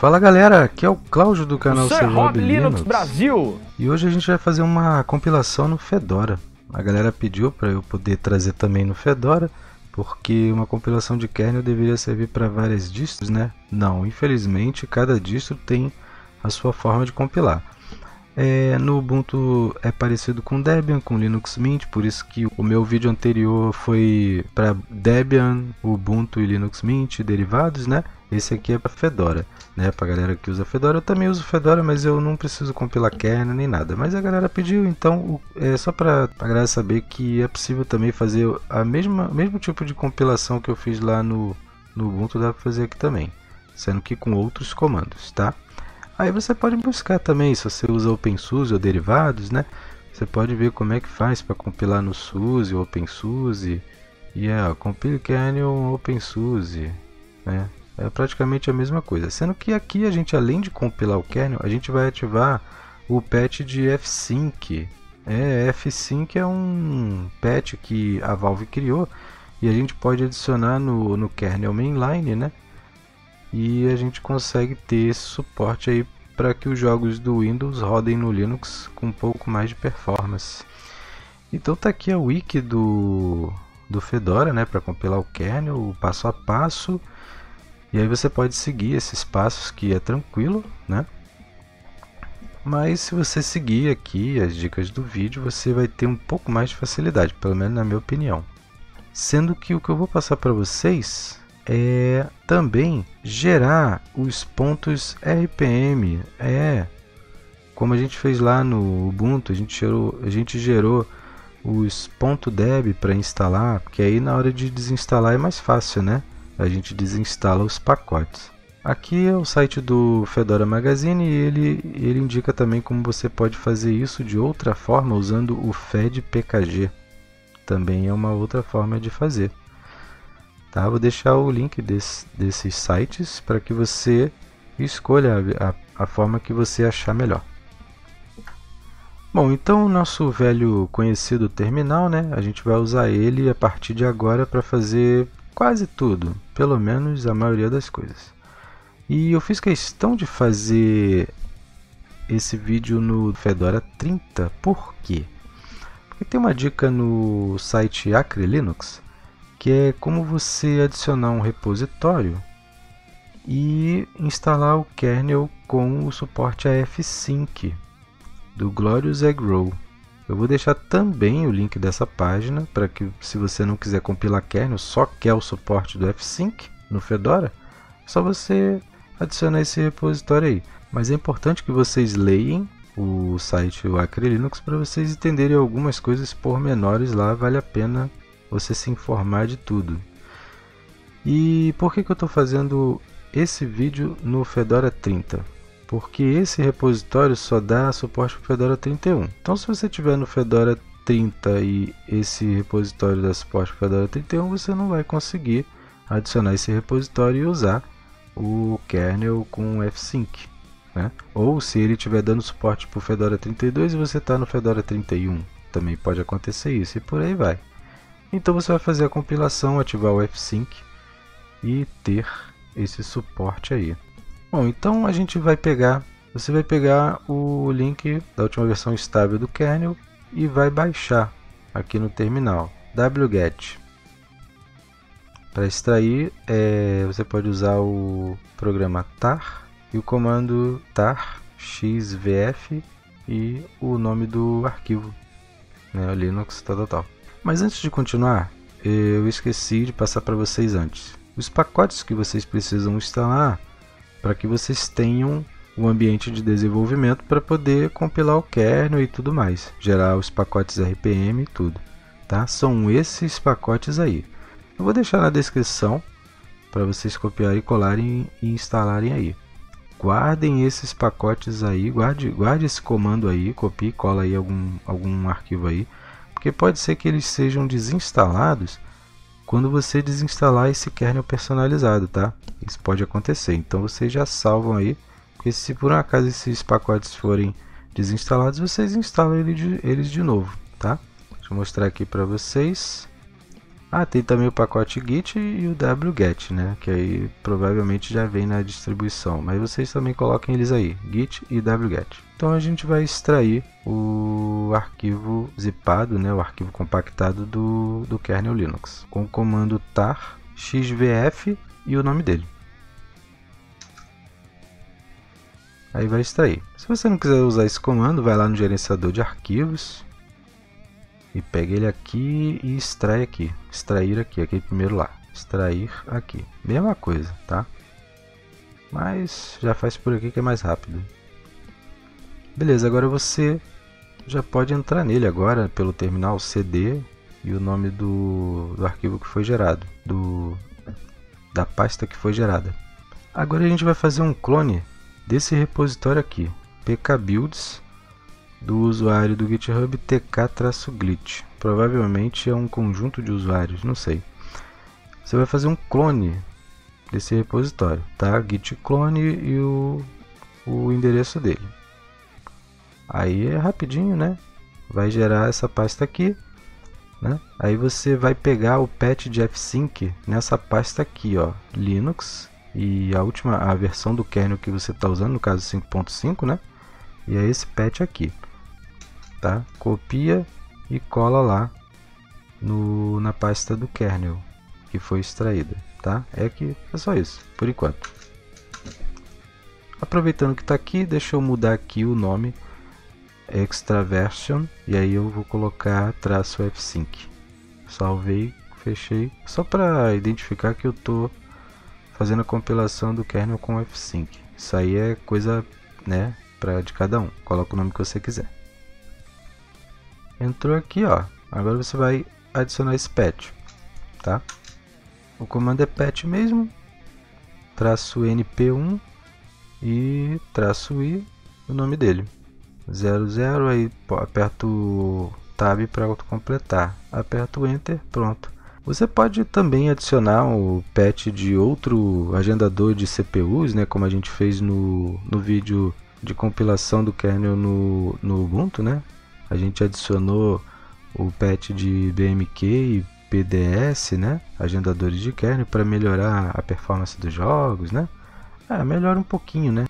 Fala galera, aqui é o Cláudio do canal Sir Sr. Rob Linux Linux Brasil. e hoje a gente vai fazer uma compilação no Fedora. A galera pediu para eu poder trazer também no Fedora, porque uma compilação de kernel deveria servir para várias distros, né? Não, infelizmente cada distro tem a sua forma de compilar. É, no Ubuntu é parecido com Debian, com Linux Mint, por isso que o meu vídeo anterior foi para Debian, Ubuntu e Linux Mint derivados, né? Esse aqui é para Fedora, né? Para galera que usa Fedora, eu também uso Fedora, mas eu não preciso compilar kernel nem nada. Mas a galera pediu, então é só para a galera saber que é possível também fazer a mesma mesmo tipo de compilação que eu fiz lá no no Ubuntu dá para fazer aqui também, sendo que com outros comandos, tá? Aí você pode buscar também, se você usa OpenSUSE ou derivados, né? Você pode ver como é que faz para compilar no SUSE OpenSUSE. E é, compile kernel OpenSUSE, né? É praticamente a mesma coisa. Sendo que aqui a gente, além de compilar o kernel, a gente vai ativar o patch de fsync. É, fsync é um patch que a Valve criou e a gente pode adicionar no, no kernel mainline, né? E a gente consegue ter suporte aí para que os jogos do Windows rodem no Linux com um pouco mais de performance. Então tá aqui a wiki do, do Fedora, né, para compilar o kernel, o passo a passo. E aí você pode seguir esses passos que é tranquilo, né? Mas se você seguir aqui as dicas do vídeo, você vai ter um pouco mais de facilidade, pelo menos na minha opinião. Sendo que o que eu vou passar para vocês é também gerar os pontos RPM. É como a gente fez lá no Ubuntu, a gente gerou, a gente gerou os .deb para instalar, porque aí na hora de desinstalar é mais fácil, né? A gente desinstala os pacotes. Aqui é o site do Fedora Magazine e ele, ele indica também como você pode fazer isso de outra forma usando o FedPKG. Também é uma outra forma de fazer. Tá? Vou deixar o link desse, desses sites para que você escolha a, a forma que você achar melhor. Bom, então o nosso velho conhecido terminal, né? A gente vai usar ele a partir de agora para fazer quase tudo, pelo menos a maioria das coisas. E eu fiz questão de fazer esse vídeo no Fedora 30, por quê? Porque tem uma dica no site Acre Linux que é como você adicionar um repositório e instalar o kernel com o suporte a fsync do Glorious Eggrow. Eu vou deixar também o link dessa página para que se você não quiser compilar kernel, só quer o suporte do fsync no Fedora, é só você adicionar esse repositório aí. Mas é importante que vocês leiam o site o Acre Linux para vocês entenderem algumas coisas pormenores lá, vale a pena você se informar de tudo. E por que, que eu estou fazendo esse vídeo no Fedora 30? Porque esse repositório só dá suporte para o Fedora 31. Então se você tiver no Fedora 30 e esse repositório dá suporte para o Fedora 31, você não vai conseguir adicionar esse repositório e usar o kernel com fsync. Né? Ou se ele estiver dando suporte para o Fedora 32 e você está no Fedora 31, também pode acontecer isso e por aí vai. Então você vai fazer a compilação, ativar o fsync e ter esse suporte aí. Bom, então a gente vai pegar, você vai pegar o link da última versão estável do kernel e vai baixar aqui no terminal wget. Para extrair, é, você pode usar o programa tar e o comando tar xvf e o nome do arquivo, né, Linux tal, tal, tal. Mas antes de continuar, eu esqueci de passar para vocês antes. Os pacotes que vocês precisam instalar para que vocês tenham o ambiente de desenvolvimento para poder compilar o kernel e tudo mais, gerar os pacotes RPM e tudo, tá? São esses pacotes aí. Eu vou deixar na descrição para vocês copiarem e colarem e instalarem aí. Guardem esses pacotes aí, guarde, guarde esse comando aí, copie e cola aí algum, algum arquivo aí porque pode ser que eles sejam desinstalados quando você desinstalar esse kernel personalizado, tá? Isso pode acontecer, então vocês já salvam aí, porque se por um acaso esses pacotes forem desinstalados, vocês instalam ele de, eles de novo, tá? Deixa eu mostrar aqui para vocês. Ah, tem também o pacote git e o wget, né? Que aí provavelmente já vem na distribuição. Mas vocês também coloquem eles aí, git e wget. Então a gente vai extrair o arquivo zipado, né? O arquivo compactado do, do kernel Linux. Com o comando tar xvf e o nome dele. Aí vai extrair. Se você não quiser usar esse comando, vai lá no gerenciador de arquivos e pega ele aqui e extrai aqui. Extrair aqui, aqui primeiro lá. Extrair aqui. Mesma coisa, tá? Mas já faz por aqui que é mais rápido. Beleza, agora você já pode entrar nele agora pelo terminal cd e o nome do, do arquivo que foi gerado, do, da pasta que foi gerada. Agora a gente vai fazer um clone desse repositório aqui, pkbuilds do usuário do GitHub tk-glitch. Provavelmente é um conjunto de usuários, não sei. Você vai fazer um clone desse repositório, tá? git clone e o, o endereço dele. Aí é rapidinho, né? Vai gerar essa pasta aqui, né? Aí você vai pegar o patch de fsync nessa pasta aqui, ó, Linux e a última a versão do kernel que você está usando, no caso 5.5, né? E é esse patch aqui, tá? Copia e cola lá no, na pasta do kernel que foi extraída, tá? É que é só isso, por enquanto. Aproveitando que está aqui, deixa eu mudar aqui o nome extraversion e aí eu vou colocar traço fsync. Salvei, fechei, só para identificar que eu estou fazendo a compilação do kernel com fsync. Isso aí é coisa, né, para de cada um. Coloca o nome que você quiser. Entrou aqui, ó. Agora você vai adicionar esse patch, tá? O comando é patch mesmo, traço np1 e traço i, o nome dele. 00, aí aperto tab para completar. Aperto enter, pronto. Você pode também adicionar o patch de outro agendador de CPUs, né, como a gente fez no, no vídeo de compilação do kernel no, no Ubuntu. Né? A gente adicionou o patch de BMQ e PDS, né, agendadores de kernel, para melhorar a performance dos jogos. Né? É, melhora um pouquinho, né?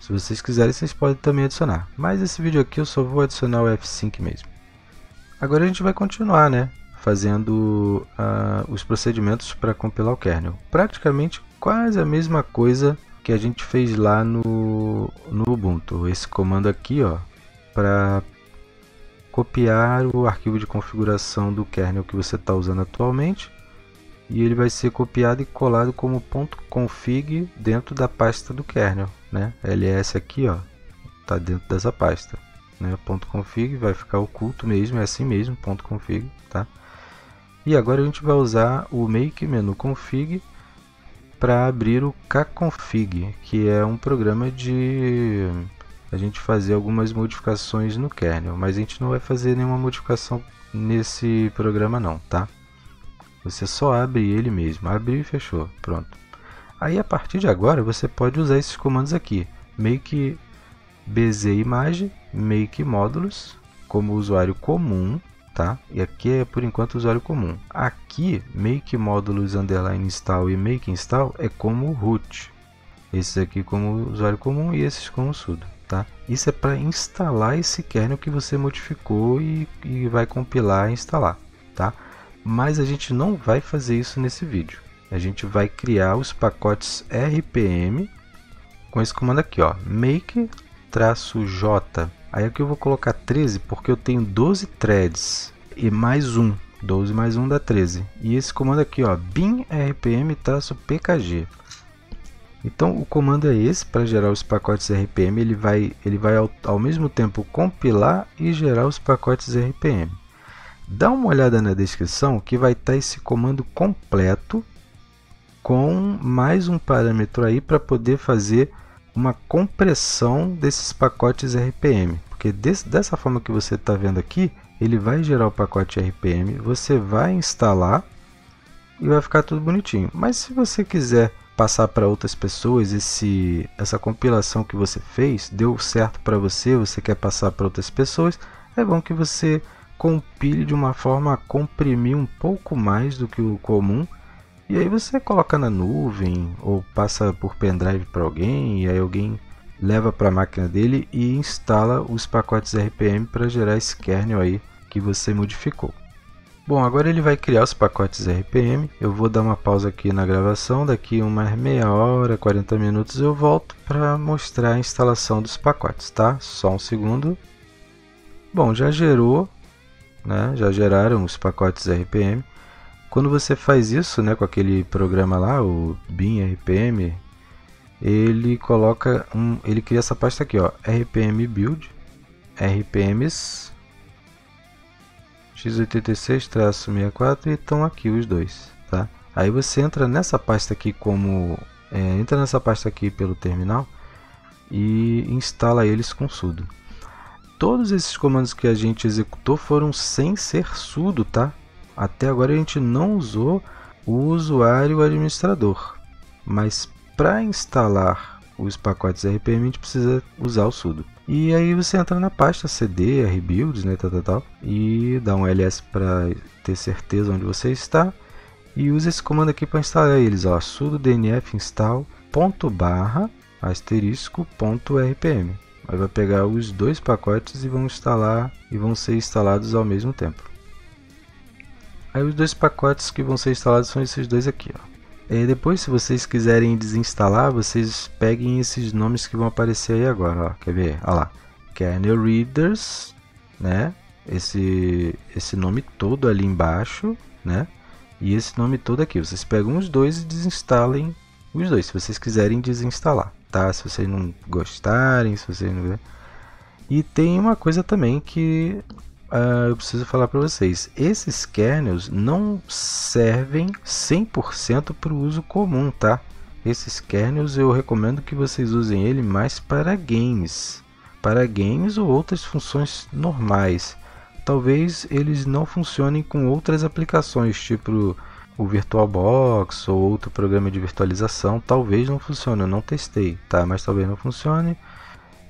Se vocês quiserem, vocês podem também adicionar. Mas esse vídeo aqui eu só vou adicionar o F5 mesmo. Agora a gente vai continuar, né? fazendo uh, os procedimentos para compilar o kernel. Praticamente quase a mesma coisa que a gente fez lá no, no Ubuntu. Esse comando aqui, ó, para copiar o arquivo de configuração do kernel que você está usando atualmente e ele vai ser copiado e colado como .config dentro da pasta do kernel, né? ls aqui, ó, está dentro dessa pasta, né? .config vai ficar oculto mesmo, é assim mesmo, .config, tá? E agora a gente vai usar o make menu config para abrir o kconfig, que é um programa de a gente fazer algumas modificações no kernel, mas a gente não vai fazer nenhuma modificação nesse programa não, tá? Você só abre ele mesmo, abriu e fechou, pronto. Aí a partir de agora você pode usar esses comandos aqui, make bzimage, make módulos, como usuário comum, tá? E aqui é por enquanto usuário comum. Aqui, make módulos underline install e make install é como root. Esses aqui como usuário comum e esses como sudo, tá? Isso é para instalar esse kernel que você modificou e, e vai compilar e instalar, tá? Mas a gente não vai fazer isso nesse vídeo. A gente vai criar os pacotes RPM com esse comando aqui, ó, make-j Aí aqui eu vou colocar 13 porque eu tenho 12 threads e mais um. 12 mais 1 dá 13. E esse comando aqui, ó, bin rpm-pkg. Então o comando é esse para gerar os pacotes RPM, ele vai, ele vai ao, ao mesmo tempo compilar e gerar os pacotes RPM. Dá uma olhada na descrição que vai estar tá esse comando completo com mais um parâmetro aí para poder fazer uma compressão desses pacotes RPM, porque desse, dessa forma que você está vendo aqui, ele vai gerar o pacote RPM, você vai instalar e vai ficar tudo bonitinho. Mas se você quiser passar para outras pessoas esse, essa compilação que você fez, deu certo para você, você quer passar para outras pessoas, é bom que você compile de uma forma a comprimir um pouco mais do que o comum. E aí você coloca na nuvem ou passa por pendrive para alguém e aí alguém leva para a máquina dele e instala os pacotes RPM para gerar esse kernel aí que você modificou. Bom, agora ele vai criar os pacotes RPM. Eu vou dar uma pausa aqui na gravação. Daqui umas meia hora, 40 minutos eu volto para mostrar a instalação dos pacotes, tá? Só um segundo. Bom, já gerou, né? Já geraram os pacotes RPM. Quando você faz isso, né, com aquele programa lá, o bin RPM, ele coloca um, ele cria essa pasta aqui, ó, RPM build, RPMs x86-64 e estão aqui os dois, tá? Aí você entra nessa pasta aqui como é, entra nessa pasta aqui pelo terminal e instala eles com sudo. Todos esses comandos que a gente executou foram sem ser sudo, tá? Até agora a gente não usou o usuário administrador, mas para instalar os pacotes RPM a gente precisa usar o sudo. E aí você entra na pasta cd, rbuilds, né, tal, tal, tal, e dá um ls para ter certeza onde você está e usa esse comando aqui para instalar eles, ó, sudo dnf install ponto barra asterisco ponto rpm. Aí vai pegar os dois pacotes e vão instalar e vão ser instalados ao mesmo tempo. Aí os dois pacotes que vão ser instalados são esses dois aqui, ó. É, depois, se vocês quiserem desinstalar, vocês peguem esses nomes que vão aparecer aí agora. Ó. Quer ver? Olha lá. Kernel Readers, né? Esse, esse nome todo ali embaixo, né? E esse nome todo aqui. Vocês pegam os dois e desinstalem os dois, se vocês quiserem desinstalar, tá? Se vocês não gostarem, se vocês não... E tem uma coisa também que uh, eu preciso falar para vocês. Esses kernels não servem 100% para o uso comum, tá? Esses kernels eu recomendo que vocês usem ele mais para games, para games ou outras funções normais. Talvez eles não funcionem com outras aplicações, tipo o VirtualBox ou outro programa de virtualização. Talvez não funcione, eu não testei, tá? Mas talvez não funcione.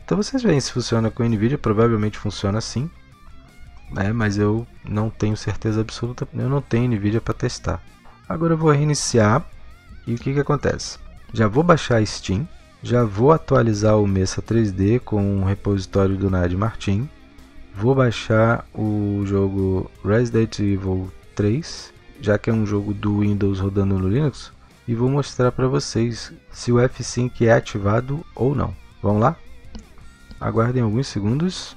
Então vocês veem se funciona com NVIDIA, provavelmente funciona sim né? mas eu não tenho certeza absoluta, eu não tenho NVIDIA para testar. Agora eu vou reiniciar e o que, que acontece? Já vou baixar a Steam, já vou atualizar o Mesa 3D com o repositório do Nad Martin, vou baixar o jogo Resident Evil 3, já que é um jogo do Windows rodando no Linux, e vou mostrar para vocês se o F5 é ativado ou não. Vamos lá? Aguardem alguns segundos.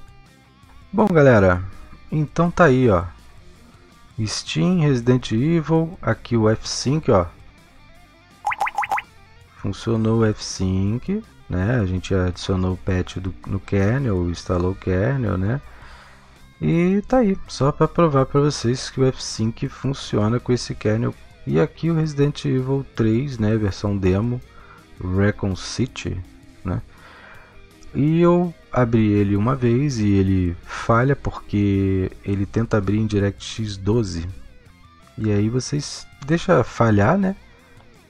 Bom, galera, então tá aí, ó. Steam, Resident Evil, aqui o F5, ó. Funcionou o F5, né? A gente adicionou o patch do, no kernel, instalou o kernel, né? E tá aí, só para provar para vocês que o F5 funciona com esse kernel. E aqui o Resident Evil 3, né, versão demo, Recon City, né? E eu abri ele uma vez e ele falha porque ele tenta abrir em DirectX 12. E aí vocês deixa falhar, né?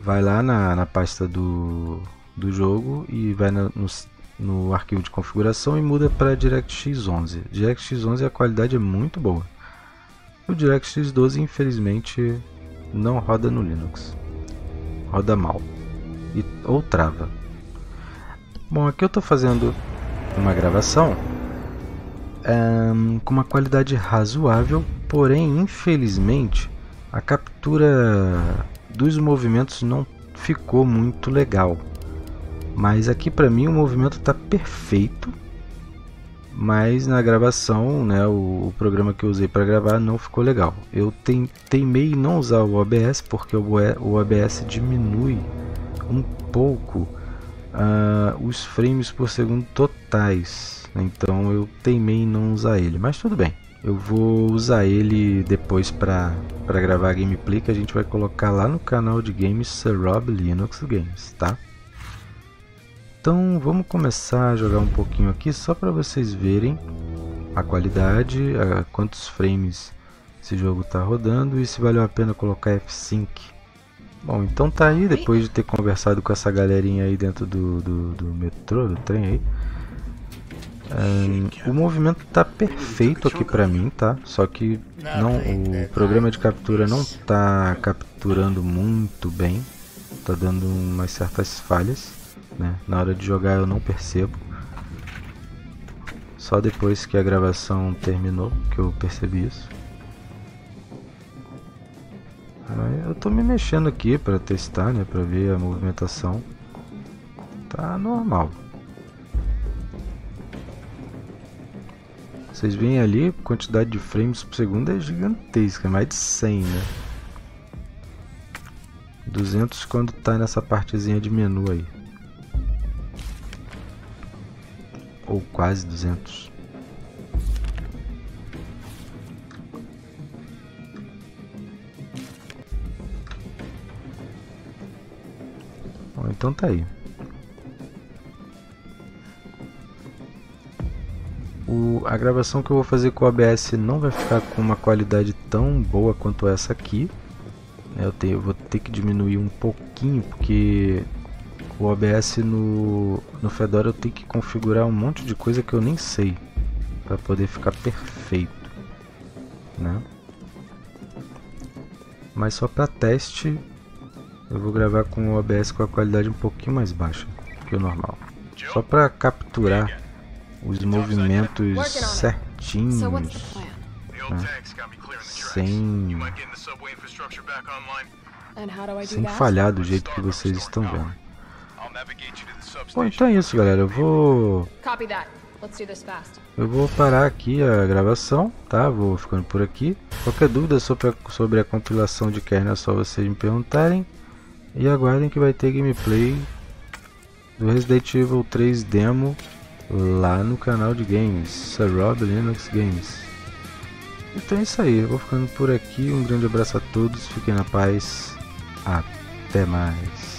Vai lá na, na pasta do, do jogo e vai na, no, no arquivo de configuração e muda para DirectX 11. DirectX 11 a qualidade é muito boa. O DirectX 12 infelizmente não roda no Linux. Roda mal. E, ou trava. Bom, aqui eu estou fazendo uma gravação um, com uma qualidade razoável, porém, infelizmente, a captura dos movimentos não ficou muito legal. Mas aqui para mim o movimento está perfeito, mas na gravação, né, o, o programa que eu usei para gravar não ficou legal. Eu teimei em não usar o OBS porque o, o OBS diminui um pouco uh, os frames por segundo totais. Então eu teimei em não usar ele, mas tudo bem. Eu vou usar ele depois para gravar a gameplay que a gente vai colocar lá no canal de games Serob Linux Games, tá? Então vamos começar a jogar um pouquinho aqui só para vocês verem a qualidade, a quantos frames esse jogo está rodando e se valeu a pena colocar F5 Bom, então tá aí, depois de ter conversado com essa galerinha aí dentro do, do, do metrô, do trem aí. Um, o movimento tá perfeito aqui para mim, tá? Só que não, o programa de captura não tá capturando muito bem, tá dando umas certas falhas, né? Na hora de jogar eu não percebo. Só depois que a gravação terminou que eu percebi isso. Eu tô me mexendo aqui para testar, né, para ver a movimentação. Tá normal. Vocês veem ali, a quantidade de frames por segundo é gigantesca, é mais de 100, né? 200 quando tá nessa partezinha de menu aí. Ou quase 200. Então tá aí. O, a gravação que eu vou fazer com o OBS não vai ficar com uma qualidade tão boa quanto essa aqui. Eu, tenho, eu vou ter que diminuir um pouquinho, porque o OBS no, no Fedora eu tenho que configurar um monte de coisa que eu nem sei para poder ficar perfeito, né? Mas só para teste eu vou gravar com o OBS com a qualidade um pouquinho mais baixa que o normal, só para capturar os movimentos certinhos, né? sem, sem falhar do jeito que vocês estão vendo. Bom, então é isso, galera. Eu vou eu vou parar aqui a gravação, tá? Vou ficando por aqui. Qualquer dúvida sobre a, sobre a compilação de kernel é só vocês me perguntarem. E aguardem que vai ter gameplay do Resident Evil 3 Demo lá no canal de games, Sarob Linux Games. Então é isso aí, eu vou ficando por aqui. Um grande abraço a todos, fiquem na paz. Até mais.